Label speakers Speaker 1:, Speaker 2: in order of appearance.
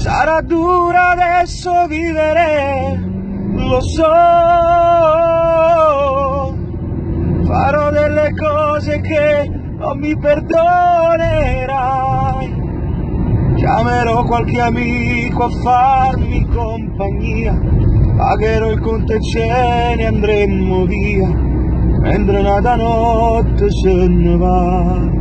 Speaker 1: Sarà dura adesso vivere, lo so. Farò delle cose che non mi perdonerai. Chiamerò qualche amico a farmi compagnia. Pagherò il conto e ce ne andremo via. Mentre nata notte se ne va.